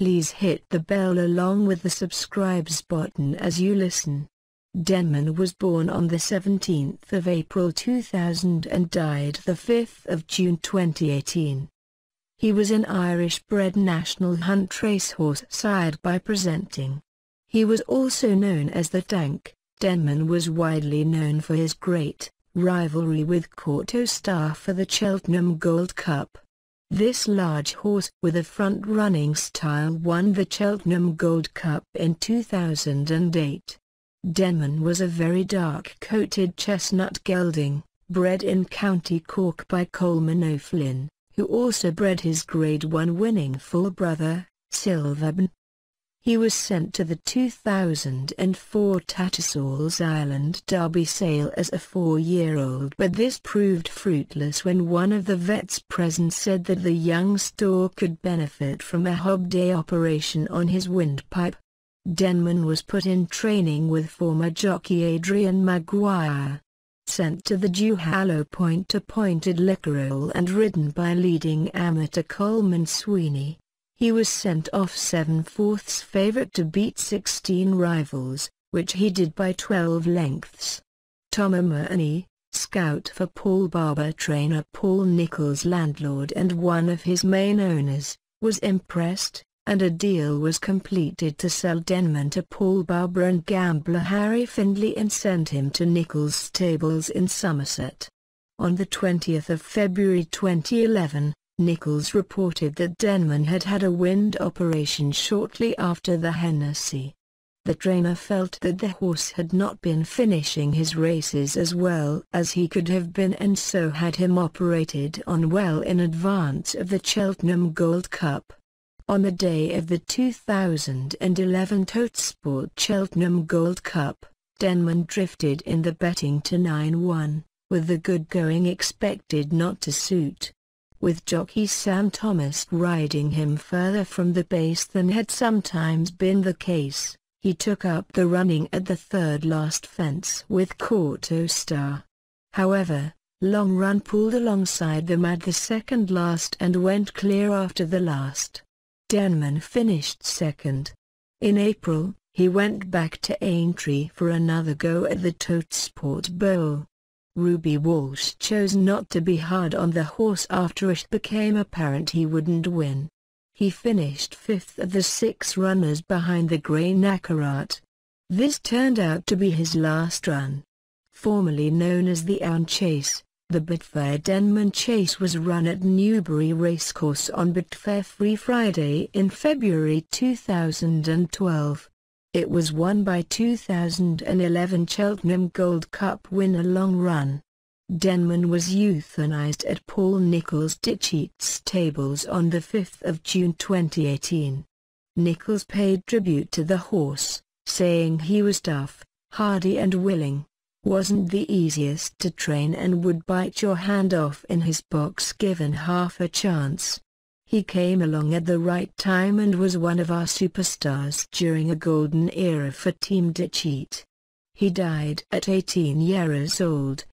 Please hit the bell along with the subscribes button as you listen. Denman was born on the 17th of April 2000 and died the 5th of June 2018. He was an Irish-bred national hunt racehorse sired by presenting. He was also known as the Tank. Denman was widely known for his great rivalry with Kauto Star for the Cheltenham Gold Cup. This large horse with a front-running style won the Cheltenham Gold Cup in 2008. Denman was a very dark-coated chestnut gelding, bred in County Cork by Colman O'Flynn, who also bred his Grade 1 winning full brother, Silverburn. He was sent to the 2004 Tattersalls Ireland Derby sale as a four-year-old but this proved fruitless when one of the vets present said that the young store could benefit from a Hobday operation on his windpipe. Denman was put in training with former jockey Adrian Maguire. Sent to the Duhallow Point appointed Liscaroll and ridden by leading amateur Colman Sweeney. He was sent off 7 fourths favourite to beat 16 rivals, which he did by 12 lengths. Tom O'Mahony, scout for Paul Barber trainer Paul Nicholls landlord and one of his main owners, was impressed, and a deal was completed to sell Denman to Paul Barber and gambler Harry Findlay and send him to Nicholls stables in Somerset. On the 20th of February 2011, Nicholls reported that Denman had had a wind operation shortly after the Hennessy. The trainer felt that the horse had not been finishing his races as well as he could have been and so had him operated on well in advance of the Cheltenham Gold Cup. On the day of the 2011 Totesport Cheltenham Gold Cup, Denman drifted in the betting to 9-1, with the good going expected not to suit with jockey Sam Thomas riding him further from the base than had sometimes been the case. He took up the running at the third last fence with Kauto Star. However, Long Run pulled alongside them at the second last and went clear after the last. Denman finished second. In April, he went back to Aintree for another go at the Totesport Bowl. Ruby Walsh chose not to be hard on the horse after it became apparent he wouldn't win. He finished fifth of the six runners behind the Grey Nacarat. This turned out to be his last run. Formerly known as the Aon Chase, the Betfair Denman Chase was run at Newbury Racecourse on Betfair Free Friday in February 2012. It was won by 2011 Cheltenham Gold Cup winner Long Run. Denman was euthanized at Paul Nicholls Ditcheat stables on the 5th of June 2018. Nicholls paid tribute to the horse, saying he was tough, hardy and willing, wasn't the easiest to train and would bite your hand off in his box given half a chance. He came along at the right time and was one of our superstars during a golden era for Team Ditcheat. He died at 18 years old,